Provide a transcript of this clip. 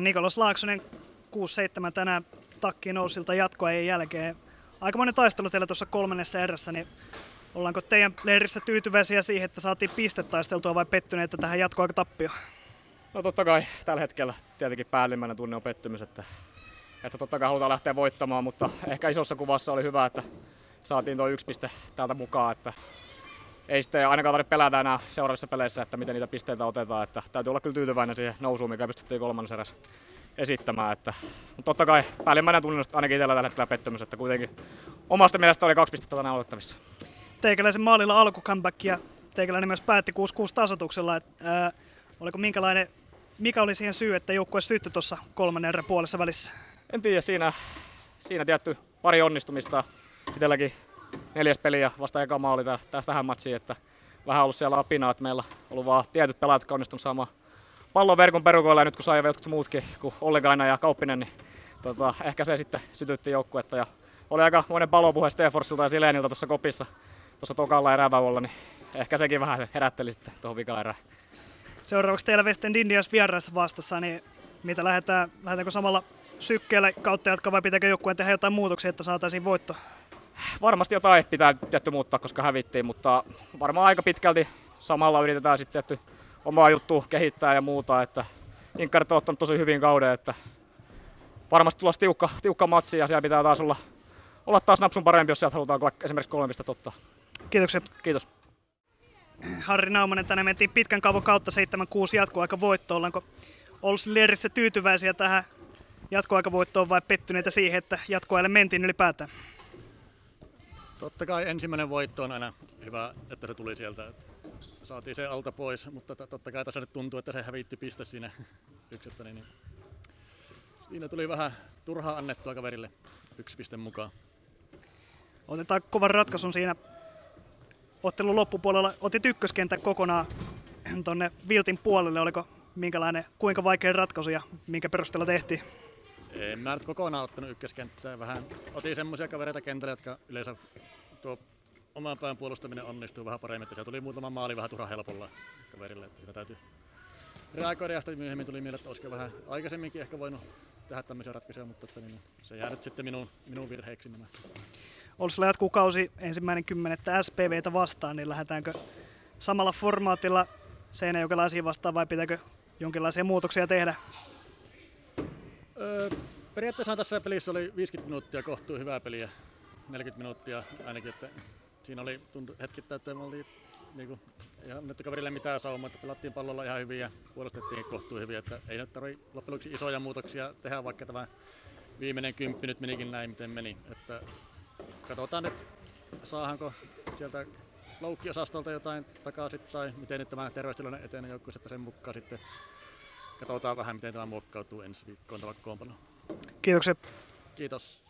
Nikolas Laaksonen 6-7 tänään takkiin nousilta jatkoajan jälkeen. Aikamoinen taistelu teillä tuossa kolmannessa erässä, niin ollaanko teidän leirissä tyytyväisiä siihen, että saatiin pistetaisteltua vai pettyneitä tähän jatkoaikatappioon? No totta kai tällä hetkellä tietenkin päällimmäinen tunne on pettymys, että, että totta kai halutaan lähteä voittamaan, mutta ehkä isossa kuvassa oli hyvä, että saatiin tuo yksi piste täältä mukaan, että ei sitten ainakaan tarvitse pelätä enää seuraavissa peleissä, että miten niitä pisteitä otetaan. Että täytyy olla kyllä tyytyväinen siihen nousuun, mikä pystyttiin kolmannessa erässä esittämään. Että, mutta totta kai päällimmäinen tunne ainakin itsellä tällä hetkellä pettymys, että kuitenkin omasta mielestä oli kaksi pistettä tänään otettavissa. Teikäläisen maalilla alkucomeback ja teikäläinen myös päätti 6-6 tasotuksella. Että, ää, oliko minkälainen, mikä oli siihen syy, että joukkue syttyi tuossa kolmannen erän puolessa välissä? En tiedä, siinä, siinä tietty pari onnistumista. Itselläkin neljäs peli ja vasta eka maali tästä tähän matsiin, että vähän ollut siellä apina, että meillä on ollut vaan tietyt pelaajat, jotka onnistunut saamaan pallon verkon perukoilla ja nyt kun sai jotkut muutkin kuin Ollegaina ja Kauppinen, niin tota, ehkä se sitten sytytti joukkuetta ja oli aika monen palopuhe Steforsilta ja Silenilta tuossa kopissa tuossa tokalla erätauolla, niin ehkä sekin vähän herätteli sitten tuohon vikaerään. Seuraavaksi teillä Westen Indias vieraissa vastassa, niin mitä lähdetään, lähdetäänkö samalla sykkeellä kautta jatkaa vai pitääkö joukkueen tehdä jotain muutoksia, että saataisiin voitto? Varmasti jotain pitää tietty muuttaa, koska hävittiin, mutta varmaan aika pitkälti samalla yritetään sitten tietty omaa juttua kehittää ja muuta, että Inkkarit on ottanut tosi hyvin kauden, että varmasti tulossa tiukka, tiukka matsi ja siellä pitää taas olla, olla taas napsun parempi, jos sieltä halutaan vaikka esimerkiksi kolme pistettä ottaa. Kiitoksia. Kiitos. Harri Naumanen, tänne mentiin pitkän kaavon kautta 7-6 jatkoaika voitto. Ollaanko Olsi Lierissä tyytyväisiä tähän jatkoaikavoittoon vai pettyneitä siihen, että jatkoajalle mentiin ylipäätään? Totta kai ensimmäinen voitto on aina hyvä, että se tuli sieltä. Saatiin se alta pois, mutta totta kai tässä nyt tuntuu, että se hävitti piste siinä yksettä, niin siinä tuli vähän turhaa annettua kaverille yksi piste mukaan. Otetaan kovan ratkaisun siinä ottelun loppupuolella. Otit ykköskentän kokonaan tuonne Viltin puolelle. Oliko minkälainen, kuinka vaikea ratkaisu ja minkä perusteella tehtiin? En mä nyt kokonaan ottanut ykköskenttää. Vähän otin semmoisia kavereita kentällä, jotka yleensä tuo oman pään puolustaminen onnistuu vähän paremmin. Että se tuli muutama maali vähän turhan helpolla kaverille. Että siinä täytyy reagoida ja myöhemmin tuli mieleen, että olisiko vähän aikaisemminkin ehkä voinut tehdä tämmöisiä ratkaisuja, mutta että niin, se jää nyt sitten minun, minun virheeksi nämä. Olsilla jatkuu ensimmäinen kymmenettä SPVtä vastaan, niin lähdetäänkö samalla formaatilla Seinäjokelaisiin vastaan vai pitääkö jonkinlaisia muutoksia tehdä? Öö, periaatteessa tässä pelissä oli 50 minuuttia kohtuu hyvää peliä, 40 minuuttia ainakin, että siinä oli tuntu, hetkittäin, että me oli niin kuin, ihan nyt kaverille mitään saumaa, että pelattiin pallolla ihan hyvin ja puolustettiin kohtuu hyvin, että ei nyt tarvitse loppujen isoja muutoksia tehdä, vaikka tämä viimeinen kymppi nyt menikin näin, miten meni. Että katsotaan nyt, saahanko sieltä loukkiosastolta jotain takaisin tai miten nyt tämä terveystilanne etenee joukkueessa, että sen mukaan sitten katsotaan vähän, miten tämä muokkautuu ensi viikkoon tämä kokoonpano. Kiitoksia. Kiitos.